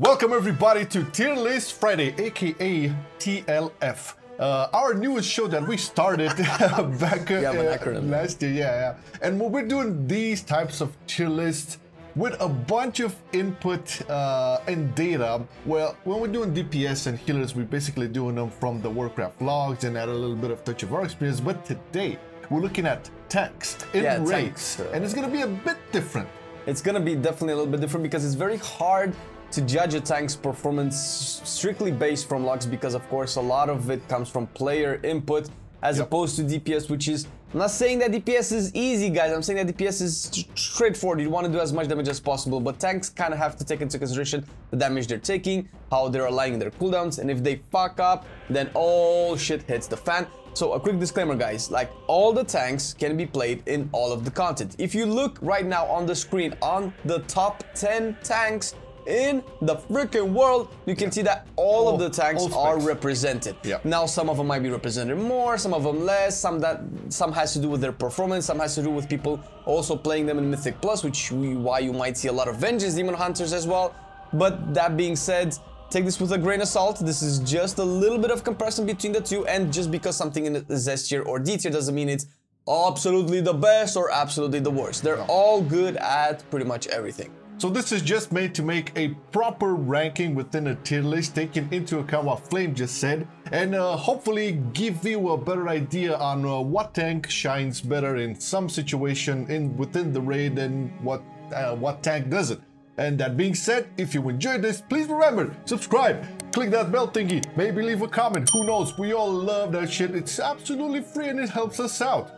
Welcome everybody to Tier List Friday, aka TLF. Uh, our newest show that we started back uh, acronym. last year, yeah, yeah. And we're doing these types of tier lists with a bunch of input uh, and data. Well, when we're doing DPS and healers, we're basically doing them from the Warcraft logs and add a little bit of touch of our experience. But today, we're looking at tanks in Yeah, tanks, uh, and it's gonna be a bit different. It's gonna be definitely a little bit different because it's very hard to judge a tank's performance strictly based from logs because of course a lot of it comes from player input as Yep. opposed to DPS which is I'm not saying that DPS is easy guys I'm saying that DPS is straightforward you want to do as much damage as possible but tanks kind of have to take into consideration the damage they're taking how they're aligning their cooldowns and if they fuck up then all shit hits the fan so a quick disclaimer guys, like all the tanks can be played in all of the content. If you look right now on the screen on the top 10 tanks in the freaking world, you can see that all, All- of the tanks are represented. Yeah. Now some of them might be represented more, some of them less, some that some has to do with their performance, some has to do with people also playing them in Mythic Plus, which we, why you might see a lot of Vengeance Demon Hunters as well. But that being said, take this with a grain of salt. This is just a little bit of comparison between the two, and just because something in is S tier or D tier doesn't mean it's absolutely the best or absolutely the worst. They're all good at pretty much everything. So this is just made to make a proper ranking within a tier list, taking into account what Flame just said, and uh, hopefully give you a better idea on uh, what tank shines better in some situation in within the raid and what uh, what tank doesn't. And that being said, if you enjoyed this, please remember subscribe, click that bell thingy, maybe leave a comment. Who knows? We all love that shit. It's absolutely free and it helps us out.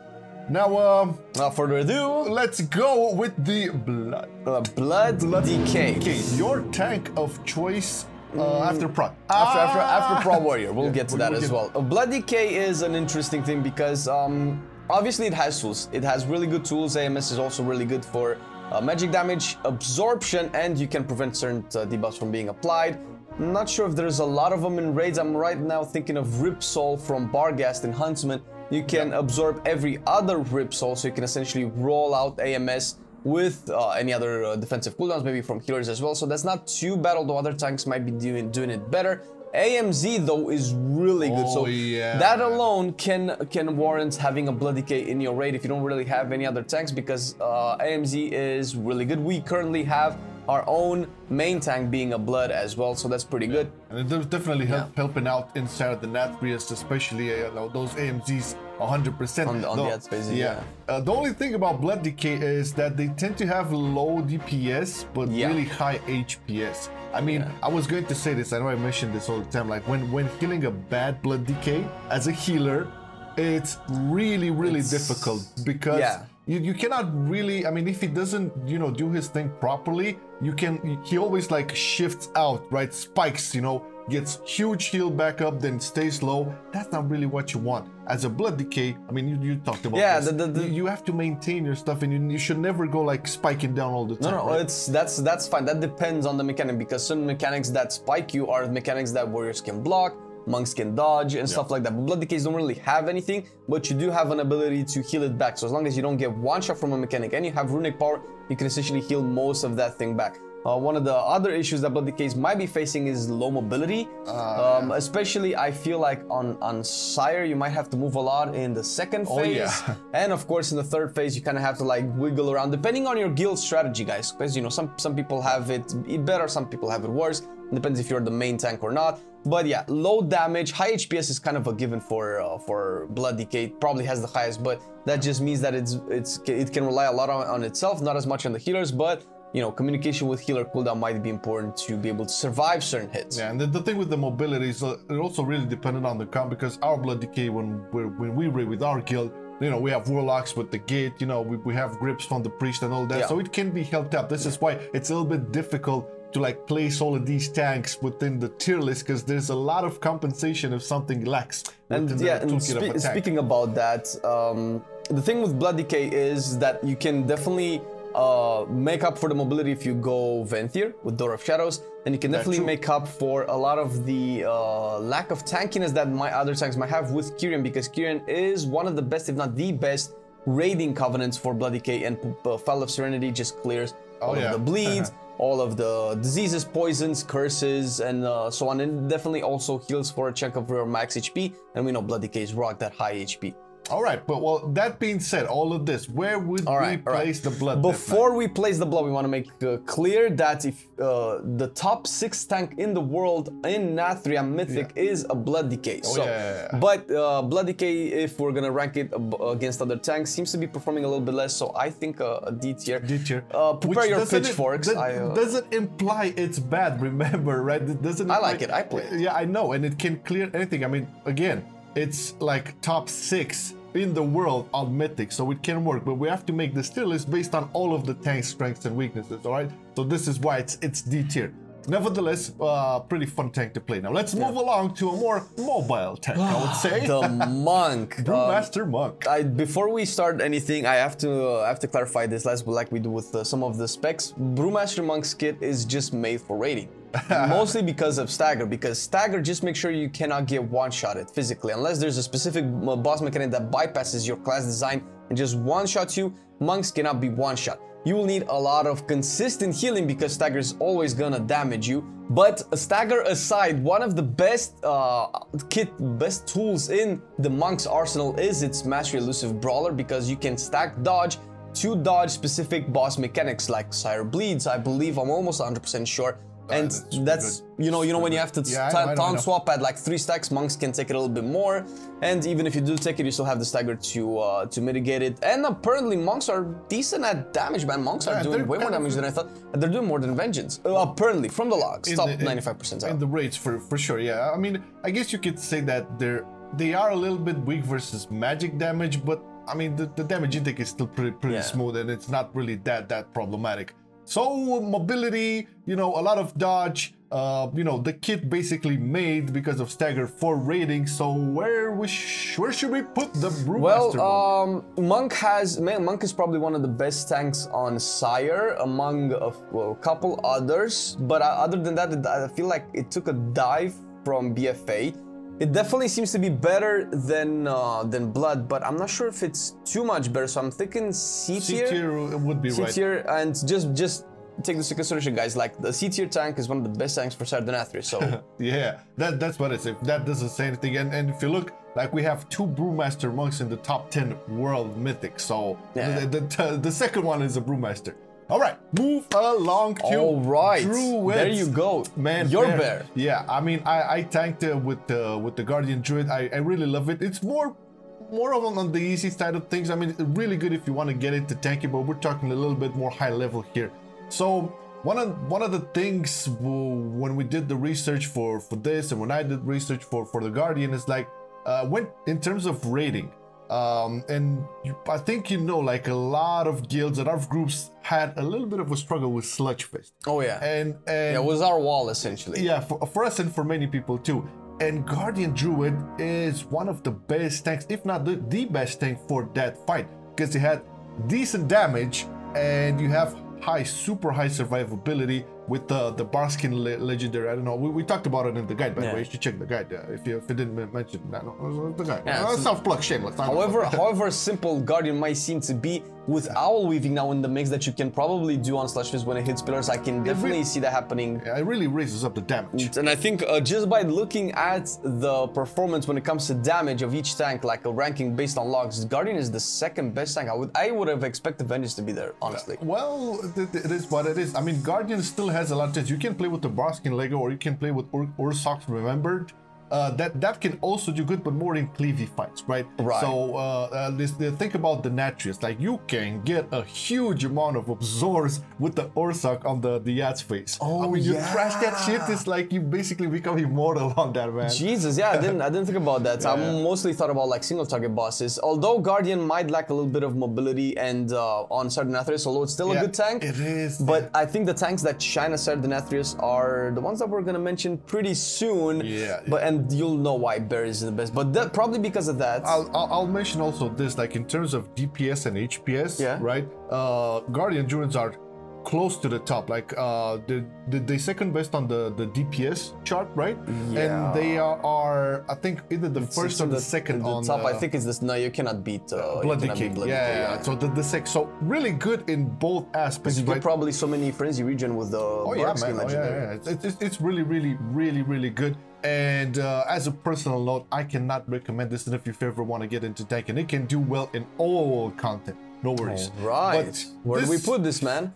Now, um, Without further ado, let's go with the blood. uh, Blood, DK. Okay, your tank of choice uh, after Prot. After, after, Ah! after Prot Warrior, we'll get to we'll- that we'll as well. Uh, Blood DK is an interesting thing because um, obviously it has tools. It has really good tools. AMS is also really good for uh, magic damage, absorption, and you can prevent certain uh, debuffs from being applied. I'm not sure if there's a lot of them in raids. I'm right now thinking of Rip Soul from Bargast in Huntsman. You can absorb every other Rip Soul, so you can essentially roll out AMS with uh, any other uh, defensive cooldowns, maybe from healers as well. So that's not too bad, although other tanks might be doing doing it better. AMZ though is really good, so Oh, yeah, that alone can can warrant having a blood DK in your raid if you don't really have any other tanks because uh, AMZ is really good. We currently have our own main tank being a blood as well, so that's pretty good. And it does definitely help helping out inside of the Nathrius, especially uh, you know, those AMZs 100%. On the- on the spaces, yeah. Uh, the only thing about Blood DK is that they tend to have low DPS, but Yeah. really high HPS. I mean, I was going to say this, I know I mentioned this all the time, like when, when healing a bad Blood DK as a healer, it's really, really It's- difficult because yeah. You, you cannot really i mean if he doesn't you know do his thing properly you can he always like shifts out right spikes you know gets huge heal back up then stays low that's not really what you want as a blood DK i mean you, you talked about Yeah, this. the- the- the- you, you have to maintain your stuff and you, you should never go like spiking down all the time no, right? it's that's that's fine. That depends on the mechanic because some mechanics that spike you are mechanics that warriors can block, monks can dodge, and stuff like that. But blood DKs don't really have anything, but you do have an ability to heal it back. So as long as you don't get one shot from a mechanic and you have runic power, you can essentially heal most of that thing back. Uh, one of the other issues that Blood DKs might be facing is low mobility. Ah, um, Especially, I feel like on, on Sire, you might have to move a lot in the second phase. Oh, phase. yeah. And of course, in the third phase, you kind of have to like wiggle around, depending on your guild strategy, guys. Because you know, some some people have it better, some people have it worse. Depends if you're the main tank or not. But yeah, low damage, high HPS is kind of a given for uh, for Blood DK. It probably has the highest, but that just means that it's it's it can rely a lot on, on itself, not as much on the healers. But you know, communication with healer cooldown might be important to be able to survive certain hits. Yeah, and the, the thing with the mobility is uh, it also really dependent on the comp because our blood DK when we're, when we raid with our guild, you know, we have warlocks with the gate, you know, we, we have grips from the priest and all that, Yeah. so it can be helped out. This is why it's a little bit difficult to like place all of these tanks within the tier list because there's a lot of compensation if something lacks. And yeah, the and spe- speaking about that, um, the thing with Blood DK is that you can definitely uh, make up for the mobility if you go Venthyr with Door of Shadows, and you can definitely make up for a lot of the uh, lack of tankiness that my other tanks might have with Kyrian, because Kyrian is one of the best, if not the best, raiding covenants for Blood Decay, and uh, Phial of Serenity just clears all yeah. of the bleeds. All of the diseases, poisons, curses, and uh, so on. And definitely also heals for a chunk of your max HP. And we know Blood DKs rock that high HP. All right, but well, that being said, all of this, where would All we right, place the blood? Before we place the blood, we want to make uh, clear that if uh, the top six tank in the world in Nathria Mythic is a Blood DK. so, Oh, yeah, yeah, yeah. But uh, Blood DK, if we're gonna rank it ab- against other tanks, seems to be performing a little bit less. So I think uh, a D tier. D tier. Uh, prepare Which your doesn't- pitchforks. That I, uh, doesn't imply it's bad. Remember, right? It doesn't. I like it, I play it. Yeah, I know, and it can clear anything. I mean, again, it's like top six in the world on Mythic, so it can work. But we have to make the tier list based on all of the tank's strengths and weaknesses. All right. So this is why it's it's D tier. Nevertheless, uh, pretty fun tank to play. Now let's move along to a more mobile tank. I would say the monk. Um, Brewmaster Monk. I, before we start anything, I have to uh, I have to clarify this last, like we do with uh, some of the specs. Brewmaster Monk's kit is just made for raiding, mostly because of stagger. Because stagger, just make sure you cannot get one-shotted physically, unless there's a specific uh, boss mechanic that bypasses your class design and just one-shots you. Monks cannot be one-shot. You will need a lot of consistent healing because stagger is always gonna damage you. But stagger aside, one of the best uh, kit, best tools in the monk's arsenal is its mastery elusive brawler because you can stack dodge to dodge specific boss mechanics like Sire bleeds. I believe I'm almost 100% sure. And that's pretty that's, good. you know you know when you have to Yeah, I ta- know, I know, I taunt know. swap at like three stacks, monks can take it a little bit more. And even if you do take it, you still have the stagger to uh, to mitigate it. And apparently monks are decent at damage, man. Monks are Yeah, doing they're way more kind of- damage than I thought. And they're doing more than vengeance. Uh, apparently, from the logs, in top the- in- 95% And the rates for for sure yeah i mean i guess you could say that they're they are a little bit weak versus magic damage but i mean the, the damage intake is still pretty pretty Yeah. smooth and it's not really that that problematic so mobility you know a lot of dodge uh you know the kit basically made because of stagger for raiding so where we sh- where should we put the brewmaster Well, monk? um, Monk has Monk is probably one of the best tanks on Sire among a, well, a couple others. But uh, other than that, I feel like it took a dive from BFA. It definitely seems to be better than uh, than Blood, but I'm not sure if it's too much better. So I'm thinking C tier. C tier. would be C right tier, and just just take this into consideration, guys. Like the C tier tank is one of the best tanks for Sire Denathrius. So Yeah, that that's what it's. If that doesn't say anything, and, and if you look, like we have two brewmaster monks in the top ten world mythic. So Yeah. the, the, the second one is a brewmaster. All right, move along to all right, Druids. there you go, man. Your fair. bear. Yeah, I mean, I I tanked uh, with the with the guardian druid. I I really love it. It's more. More of on the easy side of things. I mean, really good if you want to get into tanky, but we're talking a little bit more high level here. So one of one of the things when we did the research for for this, and when I did research for for the Guardian, is like uh, when in terms of rating. Um, and you, I think you know, like a lot of guilds, a lot of groups had a little bit of a struggle with Sludge Fist. oh yeah, And and it was our wall essentially. yeah, for, for us and for many people too. And Guardian Druid is one of the best tanks, if not the, the best tank for that fight, because it had decent damage and you have high, super high survivability with the the Barkskin le- legendary. I don't know. We, we talked about it in the guide, by the Yeah. way. You should check the guide uh, if you if you didn't mention that. No, the guide. Yeah, uh, self plug, shameless. I don't know. However, however simple Guardian might seem to be, with Owl Weaving now in the mix that you can probably do on Sludge Fist when it hits pillars, I can definitely see that happening. Yeah, it really raises up the damage. And I think uh, just by looking at the performance when it comes to damage of each tank, like a ranking based on logs, Guardian is the second best tank. I would I would have expected Vengeance to be there, honestly. Well, th- th- it is what it is. I mean, Guardian still has a lot of chance. You can play with the Barkskin Lego, or you can play with Ur- Ursoc's Remembered. Uh, that that can also do good, but more in cleavy fights, right? Right. So uh, uh, this, think about the Natrius. Like you can get a huge amount of absorbs with the Ursoc on the the Yats face. Oh, I mean, you yeah. crash that shit. It's like you basically become immortal on that man. Jesus, yeah, I didn't I didn't think about that. I mostly thought about like single target bosses. Although Guardian might lack a little bit of mobility and uh, on Sire Denathrius, although it's still Yeah, a good tank. it is, But I think the tanks that shine as Sire Denathrius are the ones that we're gonna mention pretty soon. Yeah, But and you'll know why Bear is the best. But that probably because of that. I'll, I'll, I'll mention also this, like in terms of DPS and HPS, Yeah. right? Uh, Guardian Druids are close to the top. Like uh, the, the the second best on the the DPS chart, right? Yeah. And they are, are I think either the first It's or in the, second the on top. the, I think it's this. No, you cannot beat. Uh, Blood DK. yeah, yeah, yeah. So the the sec. So really good in both aspects, You get right? probably so many frenzy regen with the Oh yeah, man. Oh, yeah, yeah. It's, it's, it's really, really, really, really good. And uh, as a personal note, I cannot recommend this And if you ever want to get into tanking. It can do well in all content. No worries. Right. But Where do we put this, man?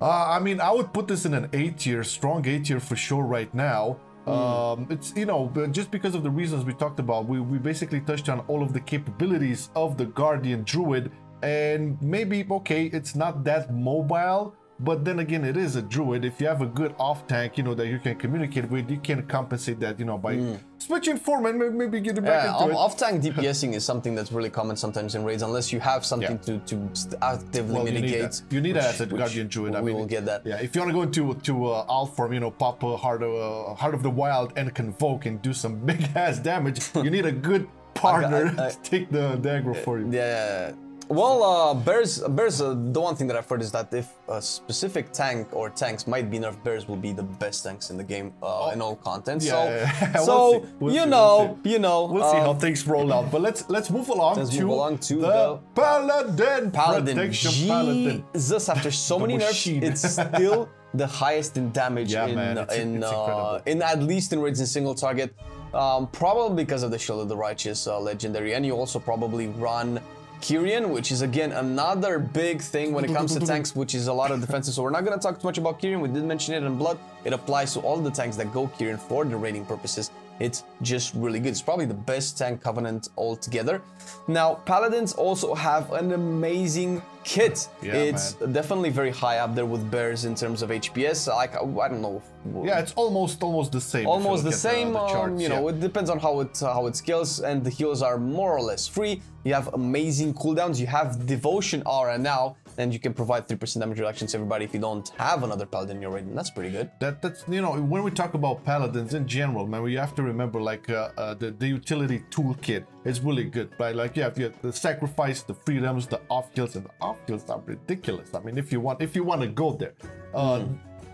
Uh, I mean, I would put this in an A tier, strong A tier for sure right now. Um, it's you know, just because of the reasons we talked about, we, we basically touched on all of the capabilities of the Guardian Druid, and maybe okay, it's not that mobile, but then again, it is a Druid. If you have a good off tank, you know that you can communicate with, you can compensate that, you know, by switching form and may- maybe getting back Yeah, into off, it. off-tank DPSing is something that's really common sometimes in raids, unless you have something Yeah. to to actively Well, you need mitigate. You need that as a Guardian Druid. I we mean, will get that. Yeah, if you want to go into to uh, alt form, you know, pop a heart of uh, heart of the wild and convoke and do some big ass damage, you need a good partner I- I- to take the, the aggro for you. Yeah. Well, uh, bears, bears. Uh, the one thing that I've heard is that if a specific tank or tanks might be nerfed, bears will be the best tanks in the game uh, in all content. Yeah, so, yeah, yeah. so We'll. We'll you see, know, we'll see. you know, We'll see um, how things roll out, but let's let's move along Let's to move along to the, the- paladin, Paladin. protection paladin. Jesus, after so many nerfs, it's still the highest in damage Yeah, in man, it's- in, it's uh, in at least in raids in single target. Um, probably because of the Shield of the Righteous uh, legendary, and you also probably run Kyrian, which is again another big thing when it comes to tanks, which is a lot of defenses. So we're not gonna talk too much about Kyrian. We did mention it in Blood. It applies to all the tanks that go Kyrian for the raiding purposes. It's just really good. It's probably the best tank covenant altogether. Now, paladins also have an amazing kit. Yeah, it's definitely very high up there with bears in terms of HPS. Like I don't know. Yeah, it's almost almost the same. Almost the same, the um, charts, you know, yeah. it depends on how it uh, how it scales, and the heals are more or less free. You have amazing cooldowns. You have devotion aura now, and you can provide three percent damage reduction to everybody if you don't have another paladin in your raid, and that's pretty good. That that's you know when we talk about paladins in general, man, we have to remember like uh, uh, the the utility toolkit is really good, right? Like you have, you have the sacrifice, the freedoms, the off kills, and the off kills are ridiculous. I mean, if you want if you want to go there, uh,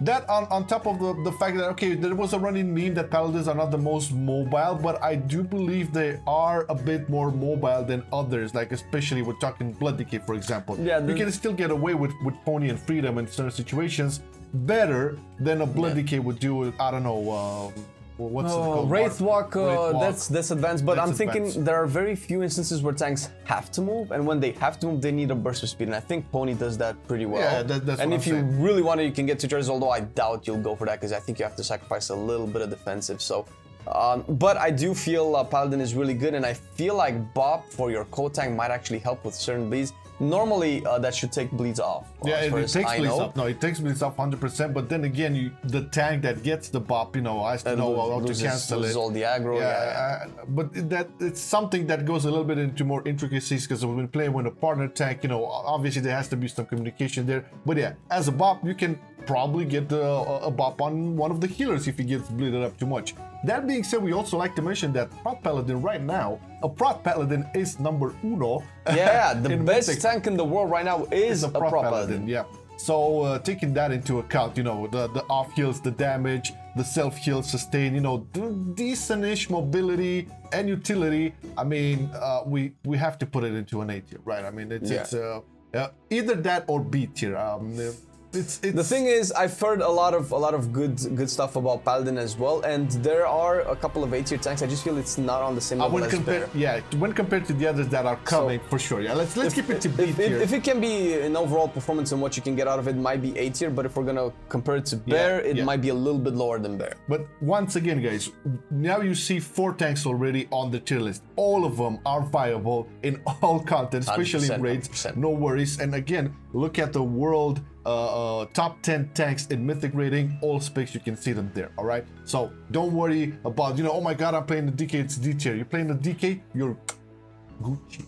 that on on top of the the fact that okay, there was a running meme that paladins are not the most mobile, but I do believe they are a bit more mobile than others. Like especially we're talking blood DK, for example. Yeah, you can still get away with with pony and freedom in certain situations better than a blood DK would do. I don't know. Um, what's it called? Wraithwalk, uh, that's that's advanced, but That's I'm thinking advanced. there are very few instances where tanks have to move, and when they have to move, they need a burst of speed, and I think Pony does that pretty well. Yeah, that- that's and if I'm you saying. really want it, you can get two charges, although I doubt you'll go for that because I think you have to sacrifice a little bit of defensive. So, um, but I do feel uh, Paladin is really good, and I feel like Bop for your co tank might actually help with certain bleeds. Normally, uh, that should take bleeds off. uh, Yeah, it, it takes I bleeds know. up. No, it takes bleeds up 100%. But then again, you, the tank that gets the bop, you know, has to And know how to cancel loses it. all the aggro, Yeah, uh, but that it's something that goes a little bit into more intricacies because when playing with a partner tank, you know, obviously there has to be some communication there. But yeah, as a bop, you can probably get a, a bop on one of the healers if he gets bleeded up too much. That being said, we also like to mention that Prot Paladin right now, a Prot Paladin is number uno. Yeah, the best Mythic. tank in the world right now is a, a prot prot paladin, paladin. yeah. So uh, taking that into account, you know, the, the off heals, the damage, the self heal, sustain, you know, decentish mobility and utility. I mean, uh, we we have to put it into an A tier, right? I mean, it's, Yeah. it's uh, uh, either that or B tier. Um, it's it's The thing is, I've heard a lot of a lot of good good stuff about Paladin as well, and there are a couple of A tier tanks. I just feel it's not on the same level when as compared, Bear. yeah, when compared to the others that are coming, for sure. Yeah, let's let's keep it to B If, tier. if, if it can be an overall performance and what you can get out of it, might be A tier. But if we're gonna compare it to Bear, it yeah. might be a little bit lower than Bear. But once again, guys, now you see four tanks already on the tier list. All of them are viable in all content, especially in raids. 100%. No worries. And again, look at the world uh, uh, top 10 tanks in Mythic rating. All specs, you can see them there. All right. So don't worry about, you know, oh my God, I'm playing the DK. It's D tier. You're playing the DK, you're Gucci.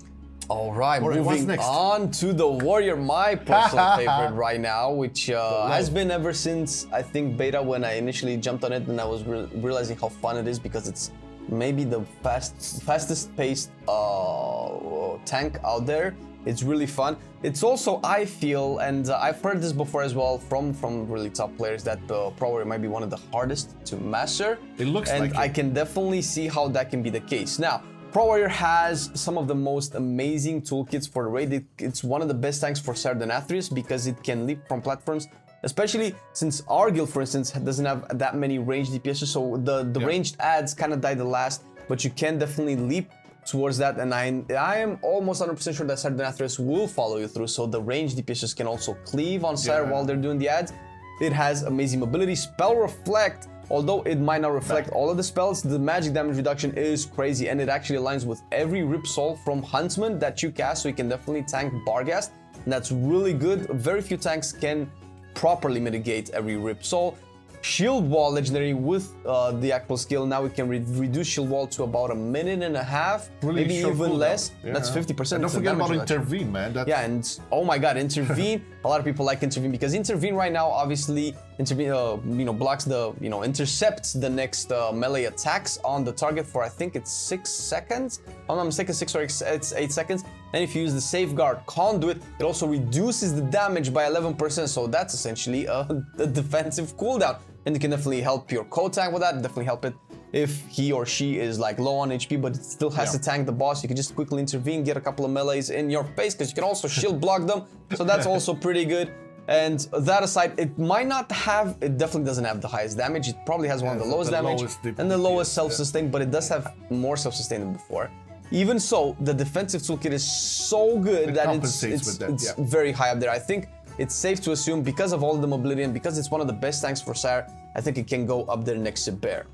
All right, what's moving next? on to the Warrior, my personal favorite right now, which uh, has been ever since I think beta when I initially jumped on it, and I was re- realizing how fun it is because it's maybe the fast, fastest paced uh, tank out there. It's really fun. It's also, I feel, and uh, I've heard this before as well from from really top players that the Prot Warrior might be one of the hardest to master. It looks and like I it. can definitely see how that can be the case. Now, Prot Warrior has some of the most amazing toolkits for the raid. It, it's one of the best tanks for Sire Denathrius because it can leap from platforms, especially since our guild, for instance, doesn't have that many ranged DPSs. So the, the Yeah. ranged ads kind of die the last, but you can definitely leap towards that. And I, I am almost 100% sure that Sire Denathrius will follow you through. So the ranged DPSs can also cleave on Sire Yeah. while they're doing the ads. It has amazing mobility. Spell Reflect, although it might not reflect all of the spells, the magic damage reduction is crazy and it actually aligns with every Rip Soul from Huntsman that you cast, so you can definitely tank Bargast. And that's really good. Very few tanks can properly mitigate every Rip Soul. Shield Wall legendary with uh, the actual skill. Now we can re- reduce Shield Wall to about a minute and a half, Really maybe even less. Yeah. That's 50%. And don't forget about reduction. intervene, man. That's, Yeah, and oh my god, intervene. a lot of people like intervene because intervene right now, obviously, intervene, uh, you know, blocks the, you know, intercepts the next uh, melee attacks on the target for I think it's six seconds. I'm not mistaken, six or ex- it's eight seconds. And if you use the safeguard conduit, it also reduces the damage by 11%. So that's essentially a, a defensive cooldown, and it can definitely help your co-tank with that. Definitely help it if he or she is like low on HP but it still has Yeah. to tank the boss, you can just quickly intervene, get a couple of melees in your face because you can also shield block them. So that's also pretty good. And that aside, it might not have, it definitely doesn't have the highest damage. It probably has one of the lowest the damage lowest and the lowest self-sustain, but it does have more self-sustain than before. Even so, the defensive toolkit is so good It that it's, it's, with that, it's yeah. very high up there. I think it's safe to assume because of all the mobility and because it's one of the best tanks for Sire, I think it can go up there next to Bear.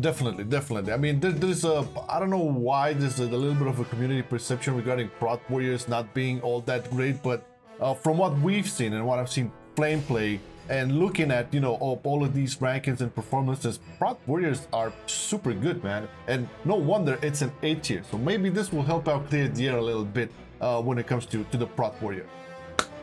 Definitely, definitely. I mean, there, there's a, I don't know why there's a, little bit of a community perception regarding Prot Warriors not being all that great, but uh, from what we've seen and what I've seen Flame play and looking at, you know, all, of these rankings and performances, Prot Warriors are super good, man. And no wonder it's an A tier. So maybe this will help out clear the air a little bit uh, when it comes to, to the Prot Warrior.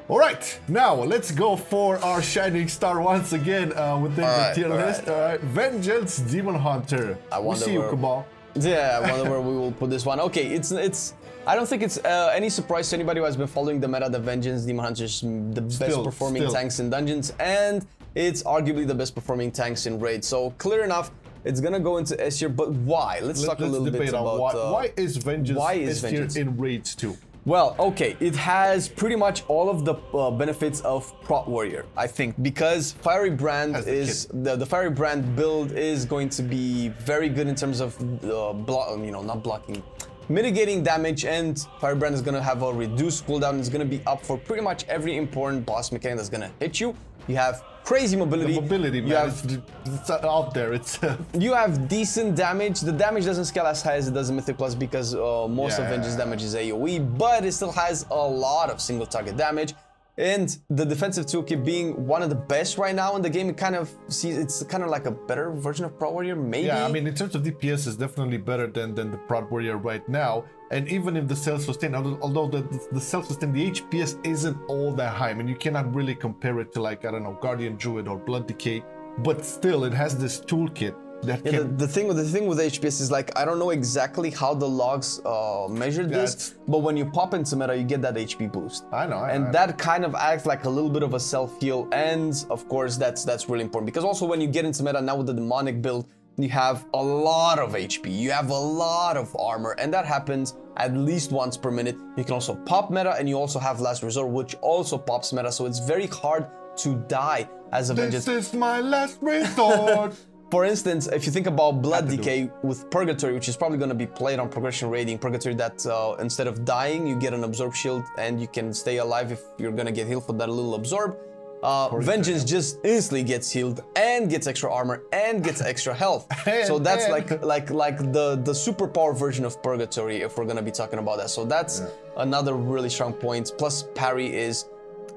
All right, now let's go for our shining star once again uh, within All the tier right. list. All right, Vengeance Demon Hunter. I we wonder see you, where- Cabal. Yeah, I wonder where we will put this one. Okay, it's it's. I don't think it's uh, any surprise to anybody who has been following the meta. The Vengeance Demon Hunter is the best performing still. tanks in dungeons, and it's arguably the best performing tanks in raid. So clear enough, it's gonna go into S tier. But why? Let's Let, talk a us little bit about why, uh, why is Vengeance why is S tier Vengeance? in raids too? Well, okay, it has pretty much all of the uh, benefits of Prot Warrior, I think, because Fiery Brand the is the, the Fiery Brand build is going to be very good in terms of uh, block, you know, not blocking, mitigating damage, and Fiery Brand is gonna have a reduced cooldown. It's gonna be up for pretty much every important boss mechanic that's gonna hit you. You have crazy mobility. The mobility, man, You have it's, out there. It's you have decent damage. The damage doesn't scale as high as it does in Mythic Plus because uh, most of Yeah. Damage is AoE, but it still has a lot of single target damage. And the defensive toolkit being one of the best right now in the game, it kind of sees it's kind of like a better version of Prot Warrior, maybe. yeah. I mean, in terms of DPS, it's definitely better than than the Prot Warrior right now. And even if the self sustain, although, although the the self sustain, the HPS isn't all that high. I mean, you cannot really compare it to like I don't know Guardian Druid or Blood DK, but still, it has this toolkit that Yeah, the, can. the thing with the thing with HPS is like I don't know exactly how the logs uh, measured this, but when you pop into meta, you get that HP boost. I know, I and know, that kind of acts like a little bit of a self heal, and of course that's that's really important because also when you get into meta now with the demonic build, you have a lot of HP, you have a lot of armor, and that happens at least once per minute. You can also pop meta, and you also have last resort, which also pops meta, so it's very hard to die as a vengeance. This is my last resort. For instance, if you think about Blood Had to do DK with Purgatory, which is probably going to be played on progression rating, Purgatory that uh, instead of dying, you get an absorb shield and you can stay alive if you're going to get healed for that little absorb. Uh, Vengeance just instantly gets healed and gets extra armor and gets extra health. so that's and- like like like the the superpower version of Purgatory if we're gonna be talking about that. So that's another really strong point. Plus parry is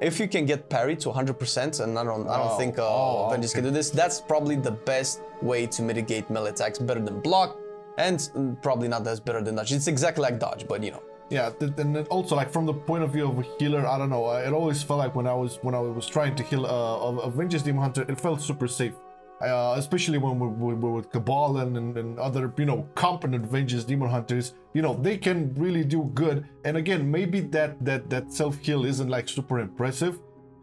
if you can get parry to 100%, and I don't, I don't Oh, think uh, oh, Vengeance can do this, that's probably the best way to mitigate melee attacks, better than block, and mm, probably not as better than dodge. It's exactly like dodge, but you know. Yeah, and also like from the point of view of a healer, I don't know. It always felt like when I was when I was trying to heal uh, a, a Demon Hunter, it felt super safe uh, especially when we're, we're with Cabal and, and, and, other, you know, competent Vengeance Demon Hunters, you know, they can really do good. And again, maybe that that that self heal isn't like super impressive,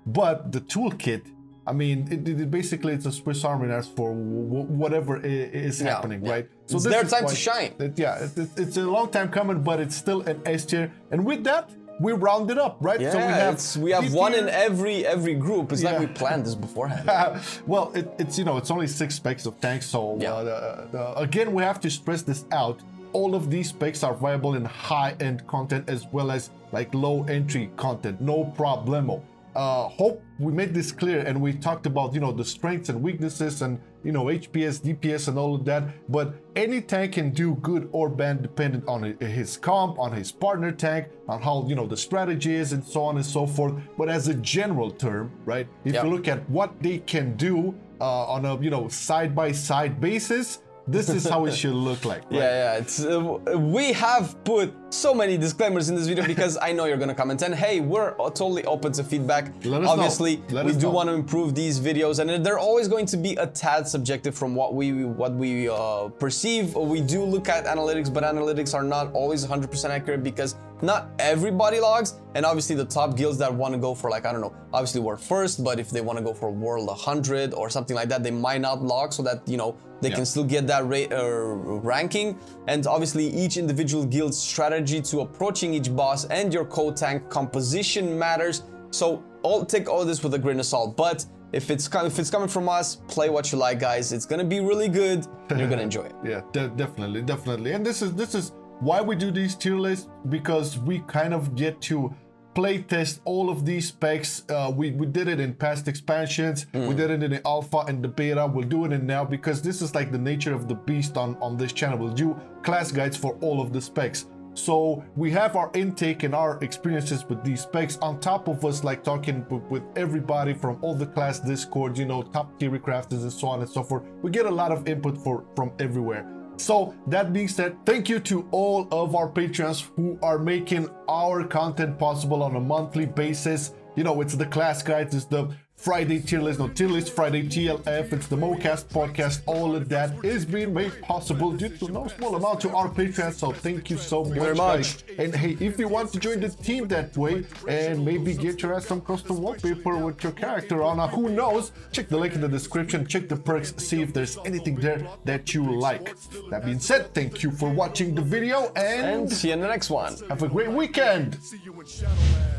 but the toolkit. I mean, it, it basically it's a Swiss Army knife for whatever is yeah, happening, yeah. right? So it's their time to shine. It, yeah, it, it's a long time coming, but it's still an S tier. And with that, we round it up, right? Yeah, so we have we have one in every every group. It's yeah. like we planned this beforehand. well, it, it's you know it's only six specs of tanks, so yeah. uh, again we have to stress this out. All of these specs are viable in high-end content as well as like low-entry content. No problemo uh, hope we made this clear and we talked about, you know, the strengths and weaknesses and, you know, HPS, DPS and all of that. But any tank can do good or bad dependent on his comp, on his partner tank, on how, you know, the strategy is and so on and so forth. But as a general term, right, if yep. you look at what they can do uh, on a, you know, side-by-side -side basis, this is how it should look like. Right? Yeah, yeah. It's, uh, we have put so many disclaimers in this video because I know you're gonna comment and hey, we're totally open to feedback. Obviously, we do want to improve these videos and they're always going to be a tad subjective from what we what we uh, perceive. We do look at analytics, but analytics are not always 100% accurate because not everybody logs and obviously the top guilds that want to go for like i don't know obviously we're first but if they want to go for world 100 or something like that they might not log so that you know they yeah. can still get that rate uh, ranking. And obviously each individual guild's strategy to approaching each boss and your co-tank composition matters. So all take all this with a grain of salt but if it's if it's coming from us play what you like guys. It's gonna be really good. You're gonna enjoy it. Yeah de definitely definitely. And this is this is why we do these tier lists? Because we kind of get to play test all of these specs. Uh, we, we did it in past expansions. Mm. We did it in the alpha and the beta. We'll do it in now because this is like the nature of the beast on, on this channel. We'll do class guides for all of the specs. So we have our intake and our experiences with these specs on top of us like talking with everybody from all the class discord, you know, top tier crafters and so on and so forth. We get a lot of input for from everywhere. So that being said, thank you to all of our patrons who are making our content possible on a monthly basis. You know, it's the class guides, it's the Friday tier list, no tier list, Friday TLF, it's the MoCast podcast, all of that is being made possible due to no small amount to our Patreon. So thank you so much, very much. And hey, if you want to join the team that way and maybe get your ass some custom wallpaper with your character on, uh, who knows? Check the link in the description, check the perks, see if there's anything there that you like. That being said, thank you for watching the video and, and see you in the next one. Have a great weekend.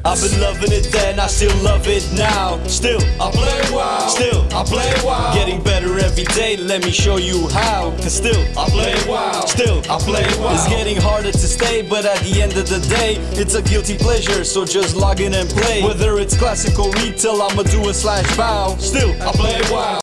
I've been loving it then, I still love it now. Still, I play WoW. Still, I play WoW. Getting better every day, let me show you how. Cause still, I play WoW. Still, I play WoW. It's getting harder to stay, but at the end of the day, it's a guilty pleasure, so just log in and play. Whether it's classical retail, I'ma do a slash bow. Still, I play WoW.